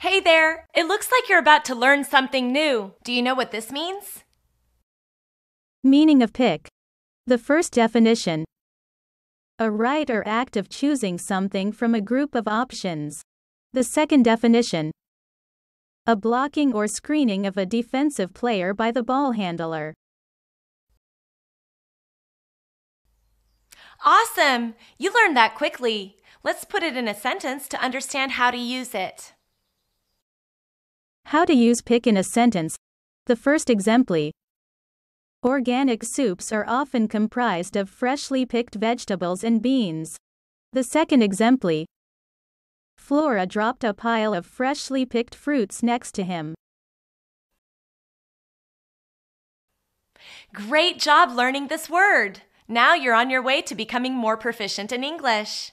Hey there! It looks like you're about to learn something new. Do you know what this means? Meaning of pick. The first definition. A right or act of choosing something from a group of options. The second definition. A blocking or screening of a defensive player by the ball handler. Awesome! You learned that quickly. Let's put it in a sentence to understand how to use it. How to use pick in a sentence. The first exempli. Organic soups are often comprised of freshly picked vegetables and beans. The second exempli. Flora dropped a pile of freshly picked fruits next to him. Great job learning this word! Now you're on your way to becoming more proficient in English.